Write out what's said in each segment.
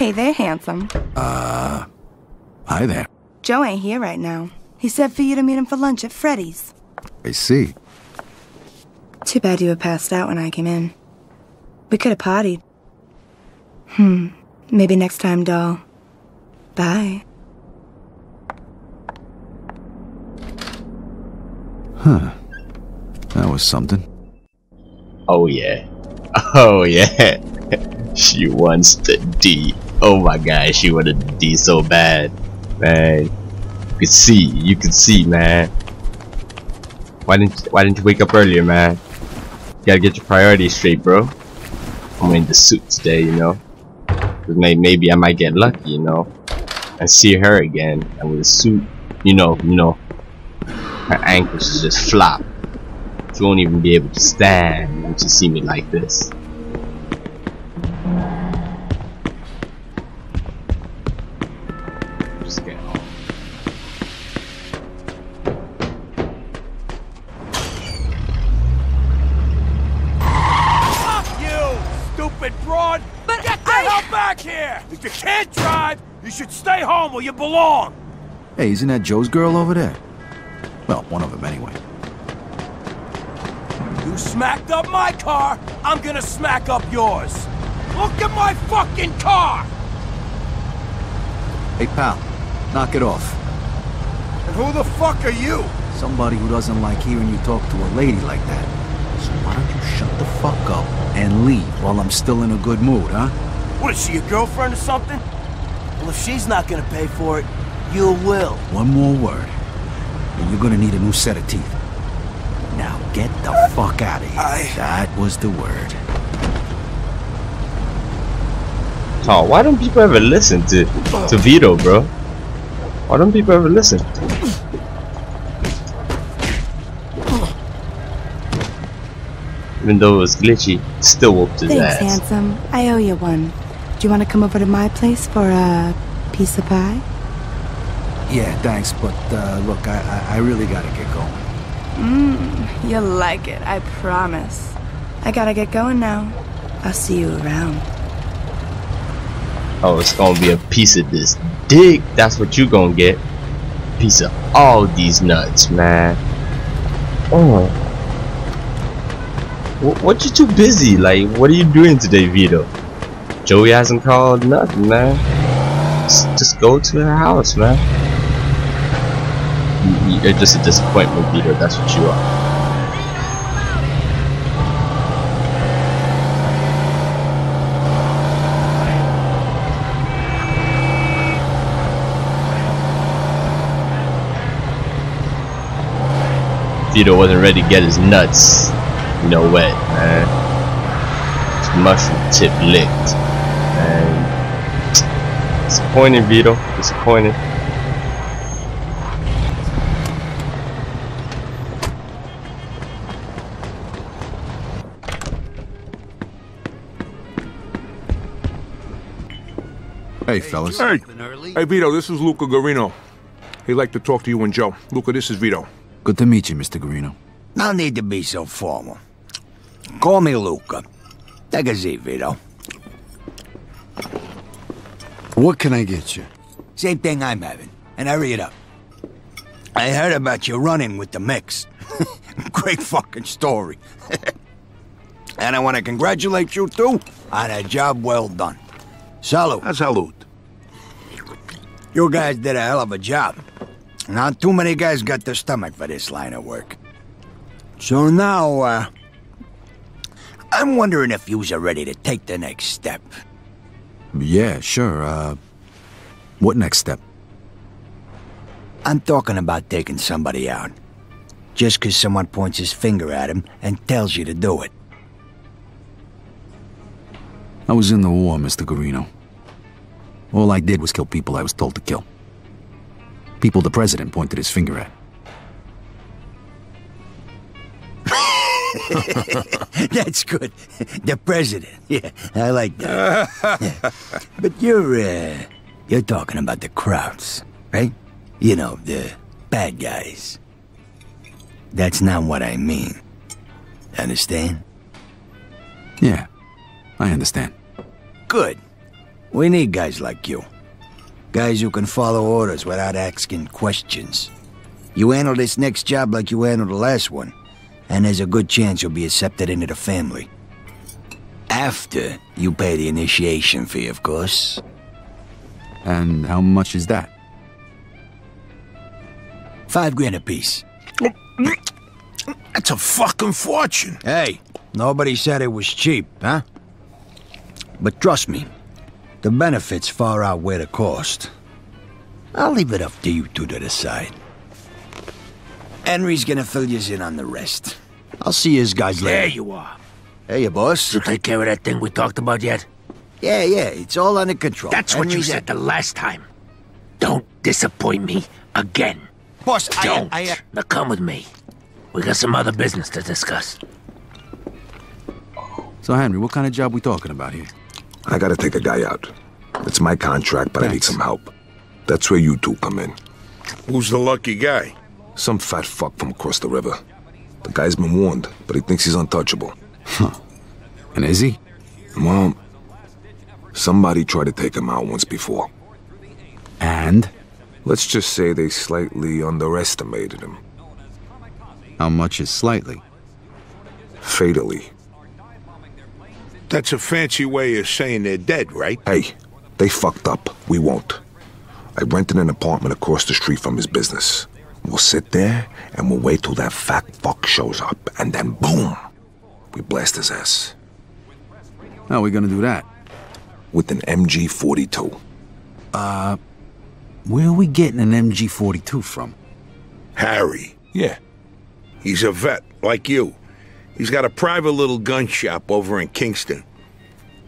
Hey there, handsome. Uh, hi there. Joe ain't here right now. He said for you to meet him for lunch at Freddy's. I see. Too bad you were passed out when I came in. We could have partied. Hmm. Maybe next time, doll. Bye. Huh. That was something. Oh yeah. Oh yeah. she wants the D. Oh my god, she wanted the D so bad. Man. You can see, you can see, man. Why didn't why didn't you wake up earlier, man? You gotta get your priorities straight, bro. I'm wearing the suit today, you know. Maybe I might get lucky, you know, and see her again, and with a suit, you know, you know, her ankles just flop. She won't even be able to stand she see me like this. Where you belong! Hey, isn't that Joe's girl over there? Well, one of them anyway. You smacked up my car, I'm gonna smack up yours. Look at my fucking car! Hey, pal, knock it off. And who the fuck are you? Somebody who doesn't like hearing you talk to a lady like that. So why don't you shut the fuck up and leave while I'm still in a good mood, huh? What is she, your girlfriend or something? Well, if she's not gonna pay for it, you will. One more word, and you're gonna need a new set of teeth. Now get the fuck out of here. I- That was the word. Oh, why don't people ever listen to to Vito, bro? Why don't people ever listen? Even though it was glitchy, still whooped his Thanks, ass. handsome. I owe you one. Do you want to come over to my place for a piece of pie? Yeah, thanks, but uh, look, I, I I really gotta get going. Mmm, you'll like it, I promise. I gotta get going now. I'll see you around. Oh, it's gonna be a piece of this dick. That's what you gonna get. Piece of all these nuts, man. Oh. Wh- What you too busy? Like, what are you doing today, Vito? Joey hasn't called nothing, man. Just, just go to her house, man. You- You're just a disappointment, Vito. That's what you are. Vito wasn't ready to get his nuts, you know, wet, man. Mushroom tip licked. And disappointing, Vito. Disappointing. Hey, fellas. Hey, hey Vito, this is Luca Gurino. He'd like to talk to you and Joe. Luca, this is Vito. Good to meet you, Mr. Gurino. No need to be so formal. Call me Luca. Take a seat, Vito. What can I get you? Same thing I'm having. And hurry it up. I heard about you running with the mix. Great fucking story. and I want to congratulate you too on a job well done. Salute. Salute. You guys did a hell of a job. Not too many guys got the stomach for this line of work. So now, uh, I'm wondering if yous are ready to take the next step. Yeah, sure. Uh, what next step? I'm talking about taking somebody out. Just 'cause someone points his finger at him and tells you to do it. I was in the war, Mr. Gurino. All I did was kill people I was told to kill. People the president pointed his finger at. That's good. The president. Yeah, I like that. Yeah. But you're, uh, you're talking about the Krauts, right? You know, the bad guys. That's not what I mean. Understand? Yeah, I understand. Good. We need guys like you. Guys who can follow orders without asking questions. You handle this next job like you handled the last one, and there's a good chance you'll be accepted into the family. After you pay the initiation fee, of course. And how much is that? Five grand apiece. That's a fucking fortune. Hey, nobody said it was cheap, huh? But trust me, the benefits far outweigh the cost. I'll leave it up to you two to decide. Henry's gonna fill you in on the rest. I'll see you guys later. There you are. Hey, you boss. You take care of that thing we talked about yet? Yeah, yeah, it's all under control. That's what you said the last time. Don't disappoint me again. Boss, Don't. Now come with me. We got some other business to discuss. So, Henry, what kind of job we talking about here? I gotta take a guy out. It's my contract, but I need some help. That's where you two come in. Who's the lucky guy? Some fat fuck from across the river. The guy's been warned, but he thinks he's untouchable. Huh. And is he? Well, somebody tried to take him out once before. And? Let's just say they slightly underestimated him. How much is slightly? Fatally. That's a fancy way of saying they're dead, right? Hey, they fucked up. We won't. I rented an apartment across the street from his business. We'll sit there and we'll wait till that fat fuck shows up, and then boom, we blast his ass How are we gonna do that? with an MG42. Uh, Where are we getting an MG42 from? Harry. Yeah. He's a vet, like you. He's got a private little gun shop over in Kingston.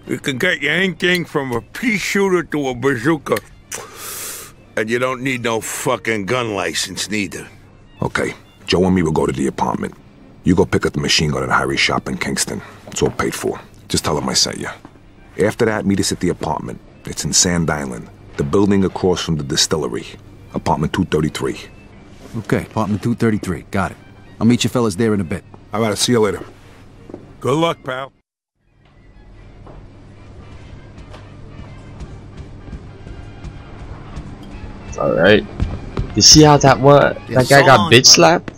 You can get you anything from a pea shooter to a bazooka. And you don't need no fucking gun license, neither. Okay, Joe and me will go to the apartment. You go pick up the machine gun at Harry's shop in Kingston. It's all paid for. Just tell him I sent you. After that, meet us at the apartment. It's in Sand Island, the building across from the distillery. Apartment 233. Okay, apartment 233. Got it. I'll meet you fellas there in a bit. All right, I'll see you later. Good luck, pal. Alright. You see how that one that guy got bitch slapped?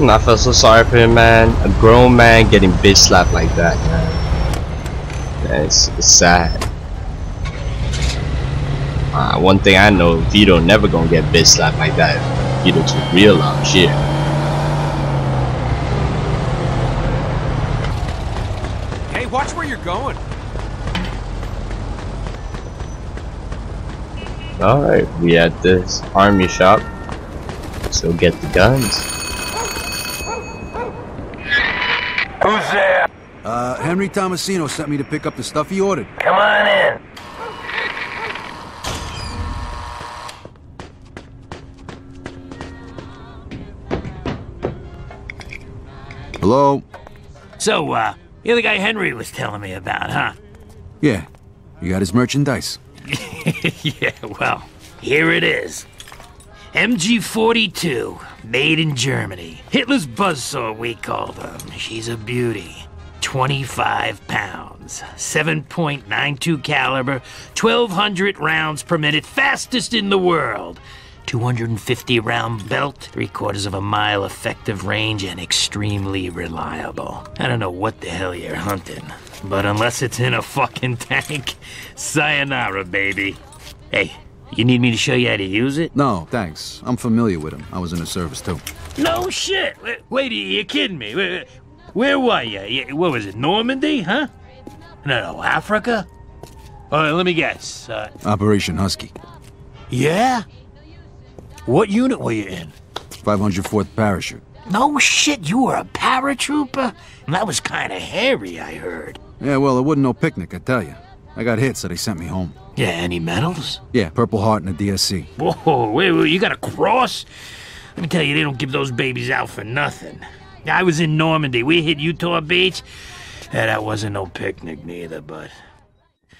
And I feel so sorry for him, man. A grown man getting bitch slapped like that, man. Man, it's, it's sad. Uh, one thing I know, Vito never gonna get bitch slapped like that. Vito's real out shit. Hey, watch where you're going. Alright, we at this army shop. So get the guns. Who's there? Uh, Henry Tomasino sent me to pick up the stuff he ordered. Come on in. Hello? So, uh, you're the guy Henry was telling me about, huh? Yeah. You got his merchandise? yeah, well, here it is. MG42, made in Germany. Hitler's buzzsaw, we call them. She's a beauty. 25 pounds, 7.92 caliber, 1,200 rounds per minute, fastest in the world. 250 round belt, three quarters of a mile effective range, and extremely reliable. I don't know what the hell you're hunting, but unless it's in a fucking tank, sayonara, baby. Hey, you need me to show you how to use it? No, thanks. I'm familiar with him. I was in the service too. No shit. Wait, wait you kidding me? Wait, Where were you? What was it, Normandy, huh? No, no, Africa? Uh, let me guess. Uh, Operation Husky. yeah? What unit were you in? 504th Parachute. No shit, you were a paratrooper? That was kind of hairy, I heard. Yeah, well, it wasn't no picnic, I tell you. I got hit, so they sent me home. Yeah, any medals? Yeah, Purple Heart and a DSC. Whoa, wait, wait, you got a cross? Let me tell you, they don't give those babies out for nothing. I was in Normandy. We hit Utah Beach. Yeah, that wasn't no picnic neither, but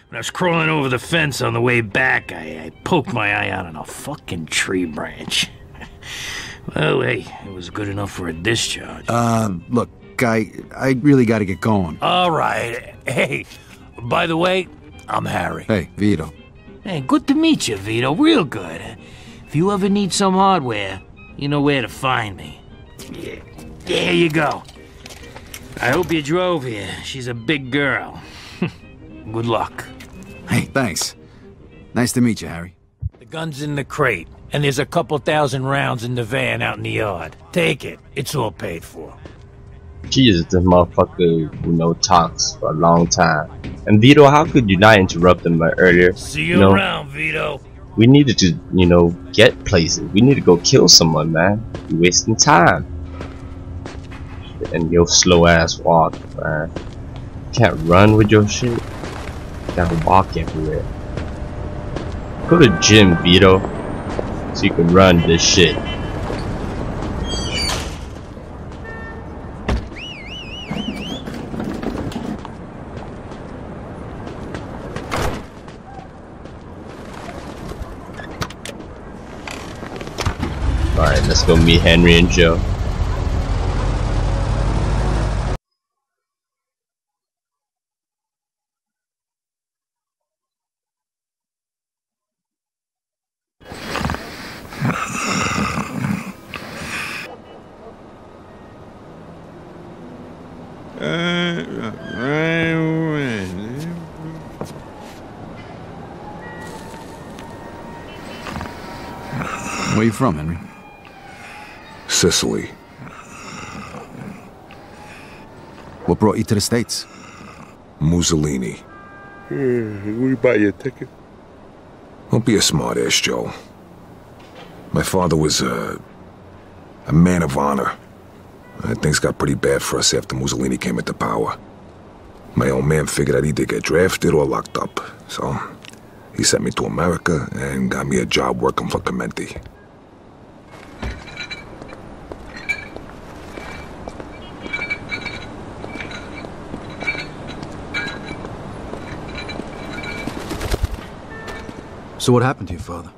when I was crawling over the fence on the way back, I, I poked my eye out on a fucking tree branch. well, hey, it was good enough for a discharge. Uh, look, guy, I really gotta get going. All right. Hey, by the way, I'm Harry. Hey, Vito. Hey, good to meet you, Vito. Real good. If you ever need some hardware, you know where to find me. Yeah. There you go. I hope you drove here. She's a big girl. good luck. Hey, thanks. Nice to meet you, Harry. The gun's in the crate, and there's a couple thousand rounds in the van out in the yard. Take it. It's all paid for. Jesus, this motherfucker, you know, talks for a long time. And Vito, how could you not interrupt him uh, earlier? See you, you know, around, Vito. We needed to, you know, get places. We need to go kill someone, man. You're wasting time. And your slow ass walk, man. You can't run with your shit. You gotta walk everywhere. Go to gym, Vito. So you can run this shit. Alright, let's go meet Henry and Joe. Where you from, Henry? Sicily. What brought you to the States? Mussolini. we buy you a ticket. Don't be a smartass, Joe. My father was a... a man of honor. Uh, things got pretty bad for us after Mussolini came into power. My old man figured I'd either get drafted or locked up, so he sent me to America and got me a job working for Clementi. So what happened to your father?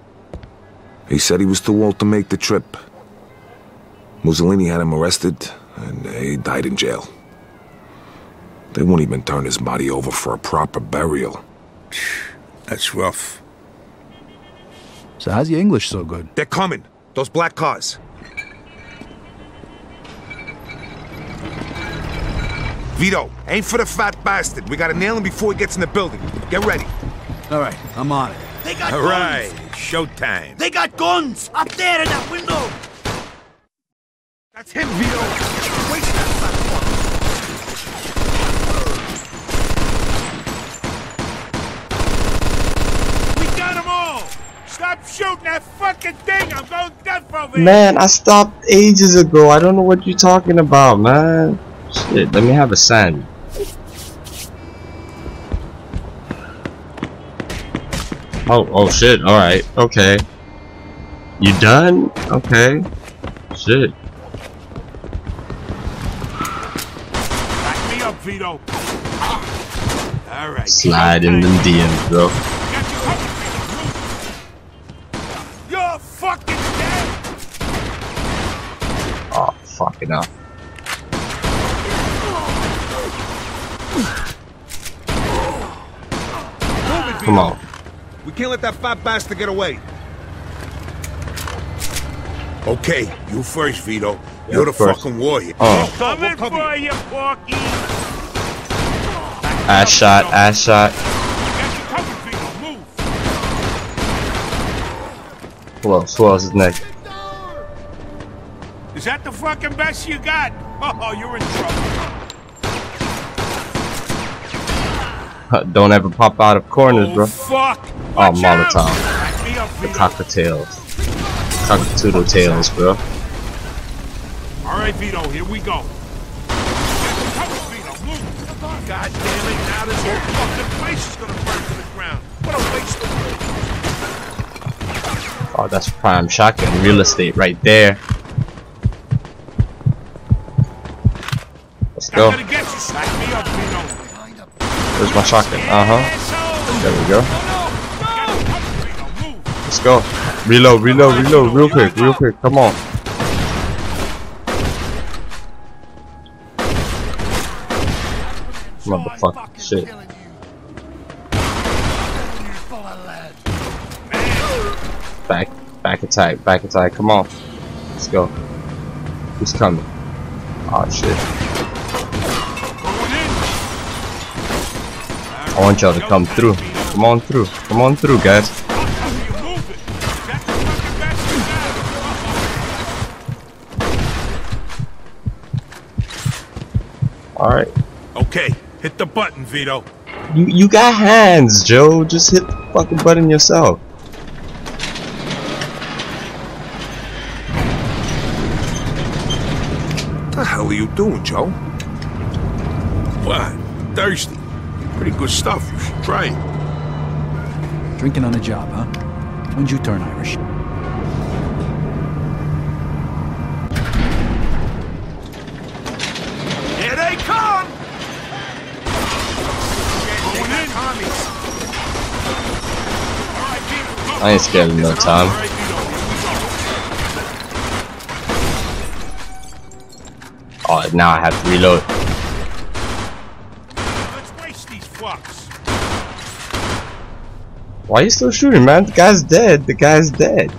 He said he was too old to make the trip. Mussolini had him arrested, and he died in jail. They won't even turn his body over for a proper burial. That's rough. So how's your English so good? They're coming. Those black cars. Vito, aim for the fat bastard. We gotta nail him before he gets in the building. Get ready. All right, I'm on it. They got All guns! showtime. They got guns! Up there in that window! That's him, Vito. Waste that fat We got them all. Stop shooting that fucking thing. I'm going deaf over here. Man, I stopped ages ago. I don't know what you're talking about, man. Shit, let me have a sand. Oh, oh shit, alright, okay. You done? Okay. Shit. Back me up, Vito. All right. Slide in them DMs, bro. You covered, Vito. Move. You're fucking dead. Oh, fucking up. It, Vito. Come on. We can't let that fat bastard get away. Okay, you first, Vito. You're the first. fucking warrior. Oh. Coming for you, Porky. Ass shot, ass shot. Got you covered, Vito. Move. Who else? Who else is next? Is that the fucking best you got? Oh, you're in trouble. Don't ever pop out of corners, oh, bro. Fuck. Oh. Molotov. The Vito. cockatiels. Cockatoodle tails, bro. All right, Vito, here we go. Got Vito. Move. God damn it, now this whole fucking place is gonna burn to the ground. What a waste of Oh, that's prime shotgun real estate right there. Let's go. gonna get you. Back me up, Vito. Where's my shotgun? Uh huh. There we go. Let's go. Reload, reload, reload, real quick, real quick. Come on. Motherfucker, shit. Back, back attack, back attack. Come on, let's go. Who's coming? Oh shit! I want y'all to come through. Come on through. Come on through, guys. All right. Okay, hit the button, Vito. You you got hands, Joe. Just hit the fucking button yourself. What the hell are you doing, Joe? What? Thirsty. Pretty good stuff. You should try it. Drinking on the job, huh? When'd you turn Irish? I ain't scared of no time. Oh, now I have to reload. Why are you still shooting, man? The guy's dead. The guy's dead.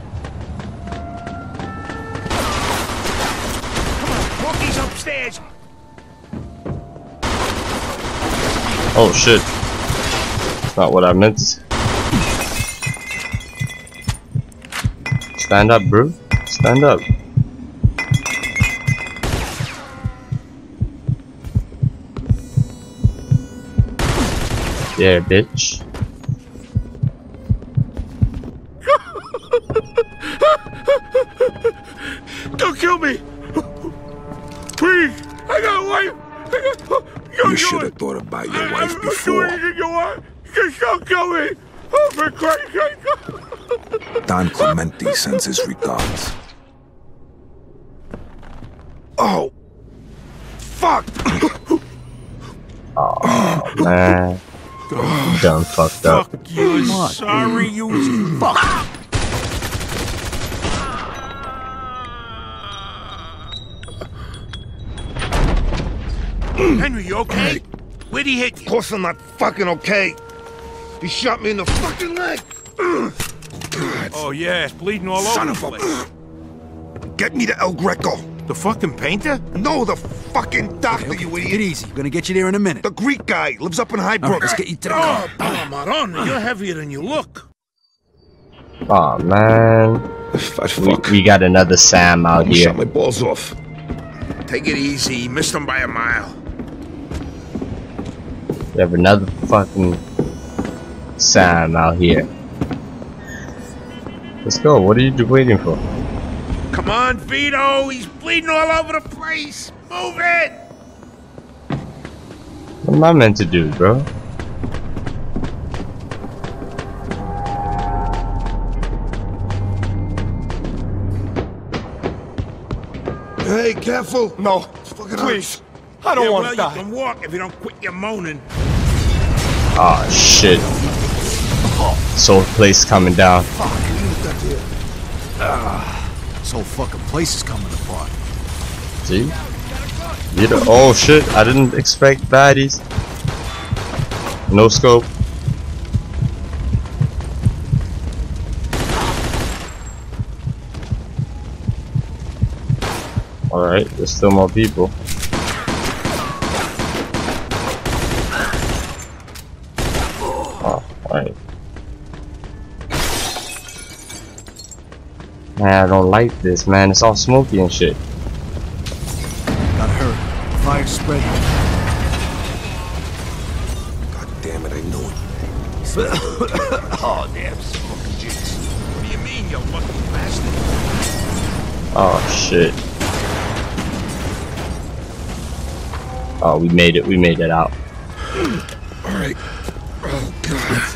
Oh shit. That's not what I meant. Stand up, bro. Stand up. Yeah, bitch. Don't kill me! Please! I got a wife! I got... Yo, You should have thought about your wife Do before. anything you want! Just don't kill me! Oh, for Christ's sake! Don Clementi sends his regards. Oh! Fuck! Oh man. You done fucked up. Fuck you! Sorry, you... Fuck! Henry, you okay? Where'd he hit you? Of course I'm not fucking okay. He shot me in the fucking leg. Oh, yeah, it's bleeding all Son over of a- place. Get me to El Greco. The fucking painter? No, the fucking doctor, you idiot. Get easy. Gonna get you there in a minute. The Greek guy lives up in Highbrook. All right, let's get you to the oh, car. Oh, Marone, you're heavier than you look. Oh man. Fat We, fuck. we got another Sam out He here. shot my balls off. Take it easy. Missed him by a mile. We have another fucking Sam out here. Let's go. What are you do- waiting for? Come on, Vito. He's bleeding all over the place. Move it. What am I meant to do, bro? Hey, careful. No, fucking please. I don't yeah, want well, to die. you can walk if you don't quit your moaning. Oh shit. This whole place coming down. Ah, this whole fucking place is coming apart. See? You know, oh shit, I didn't expect baddies. No scope. Alright, there's still more people. Man, I don't like this, man. It's all smoky and shit. Got hurt. Fire spread. God damn it, I knew it. oh, damn smoking jinx. What do you mean, you fucking bastard? Oh shit. Oh, we made it. We made it out. All right. Oh, God.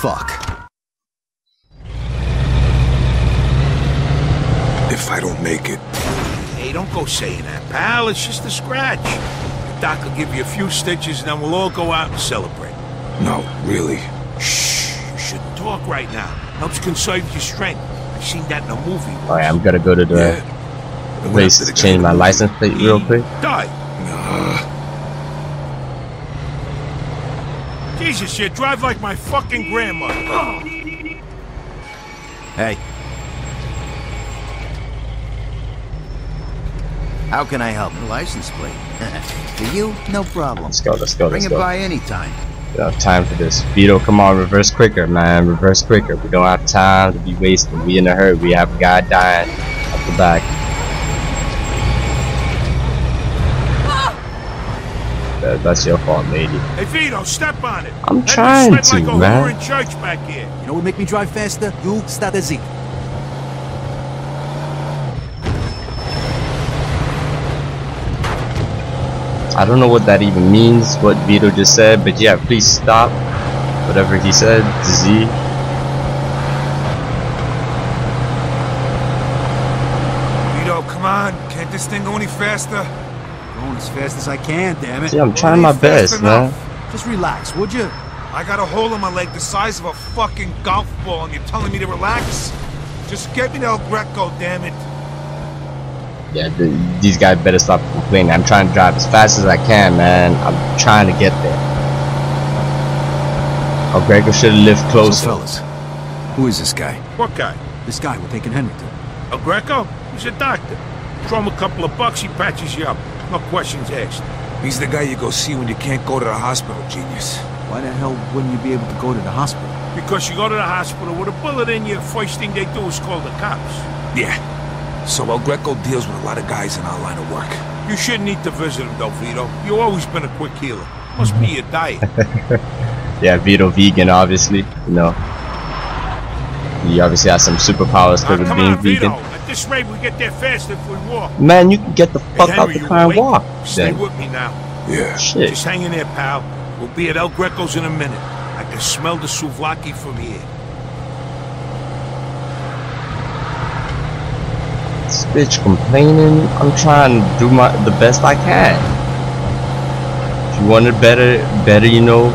Fuck. If I don't make it, Hey, don't go saying that, pal. It's just a scratch. The doc will give you a few stitches, and then we'll all go out and celebrate. no, really. Shh. You shouldn't talk right now. Helps conserve your strength. I've seen that in a movie. Alright, I'm gonna go to the Yeah. place to change my license plate real quick? Die. Jesus, you drive like my fucking grandmother. Hey. How can I help? License plate. For you, no problem. Let's go, let's go, Bring let's it go. by anytime. We don't have time for this. Vito, come on, reverse quicker, man. Reverse quicker. We don't have time to be wasting. We in a hurry. We have a guy dying at the back. That, that's your fault, lady. Hey, Vito, step on it. I'm trying to, like a man. whore in church back here. You know what make me drive faster? You start a Z. I don't know what that even means, what Vito just said, but yeah, please stop. Whatever he said, Z. Vito, come on. Can't this thing go any faster? Going as fast as I can, damn it. See, I'm trying my best, man. Just relax, would you? I got a hole in my leg the size of a fucking golf ball, and you're telling me to relax? Just get me to El Greco, damn it. Yeah, th these guys better stop complaining. I'm trying to drive as fast as I can, man. I'm trying to get there. Oh, Greco should have lived closer. So, fellas, who is this guy? What guy? This guy we're taking Henry to. El Greco? He's a doctor. Throw him a couple of bucks, he patches you up. No questions asked. He's the guy you go see when you can't go to the hospital, genius. Why the hell wouldn't you be able to go to the hospital? Because you go to the hospital with a bullet in you, first thing they do is call the cops. Yeah. So El Greco deals with a lot of guys in our line of work. You shouldn't need to visit him, though, Vito. You've always been a quick healer. Must be your diet. Yeah, Vito vegan, obviously. You know, he obviously has some superpowers Now, because of being on, vegan. At this rate, we get there faster if we walk. Man, you can get the fuck hey, out Henry, the you car and walk. Stay Then. with me now. Yeah. Shit. Just hang in there, pal. We'll be at El Greco's in a minute. I can smell the souvlaki from here. This bitch complaining. I'm trying to do my the best I can. If you wanted better, better, you know,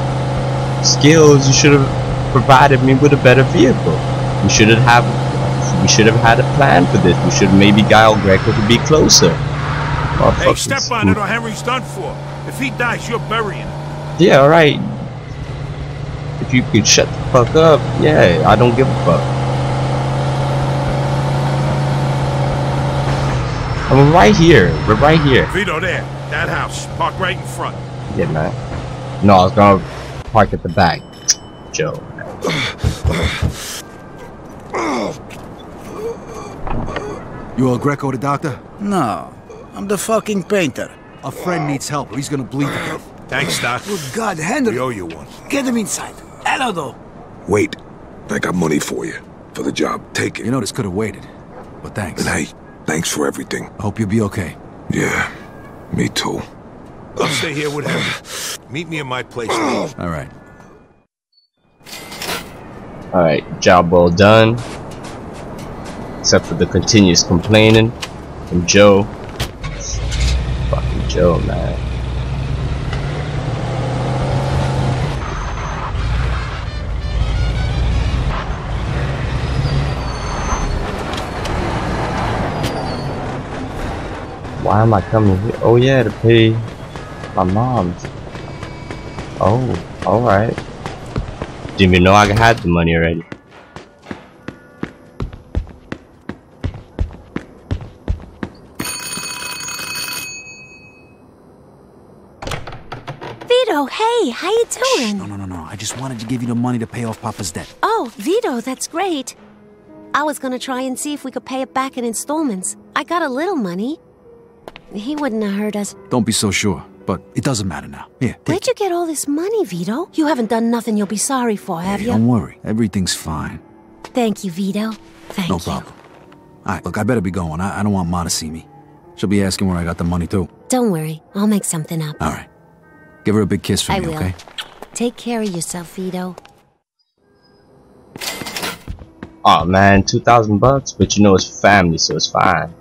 skills, you should have provided me with a better vehicle. You should have have, we should have had a plan for this. We should maybe El Greco to be closer. Oh, Hey, step on it or Henry's done for. If he dies, you're burying him. Yeah, alright. If you could shut the fuck up, yeah, I don't give a fuck. I'm right here. We're right here. Vito, there. That house. Park right in front. Yeah, man. No, I was gonna park at the back. Joe. You El Greco the doctor? No, I'm the fucking painter. A friend needs help or he's gonna bleed to death. Thanks, Doc. Good God, Henry. We owe you one. Get him inside. Hello, though. Wait. I got money for you. For the job. Take it. You know this could have waited. But thanks. And hey, thanks for everything. I hope you'll be okay. Yeah. Me too. I'll stay here with Henry. Meet me in my place. All right. Alright, job well done. Except for the continuous complaining from Joe. Fucking Joe, man. Why am I coming here? Oh yeah, to pay my mom's. Oh, alright. Didn't even know I had the money already. Vito, hey, how you doing? No, no, no, no. I just wanted to give you the money to pay off Papa's debt. Oh, Vito, that's great. I was gonna try and see if we could pay it back in installments. I got a little money. He wouldn't have hurt us. Don't be so sure, but it doesn't matter now. Here, Where'd you get all this money, Vito? You haven't done nothing you'll be sorry for, have Hey, you? don't worry. Everything's fine. Thank you, Vito. Thank no you. problem. All right, look, I better be going. I, I don't want Ma to see me. She'll be asking where I got the money, too. Don't worry, I'll make something up. All right. Give her a big kiss for I me, will. okay? Take care of yourself, Vito. Oh man, 2,000 bucks, but you know it's family, so it's fine.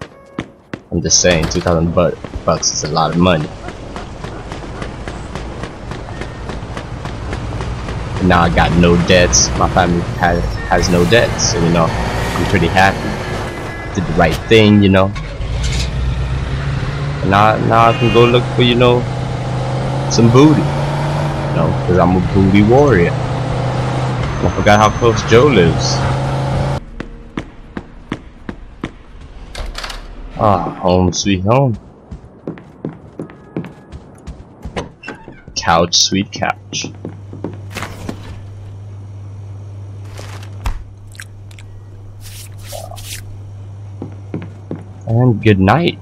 I'm just saying, 2,000 bu bucks is a lot of money. And now I got no debts. My family has, has no debts, so you know, I'm pretty happy. Did the right thing, you know. And now, now I can go look for, you know, some booty. You know, because I'm a booty warrior. I forgot how close Joe lives. Ah, home sweet home. Couch, sweet couch. And good night.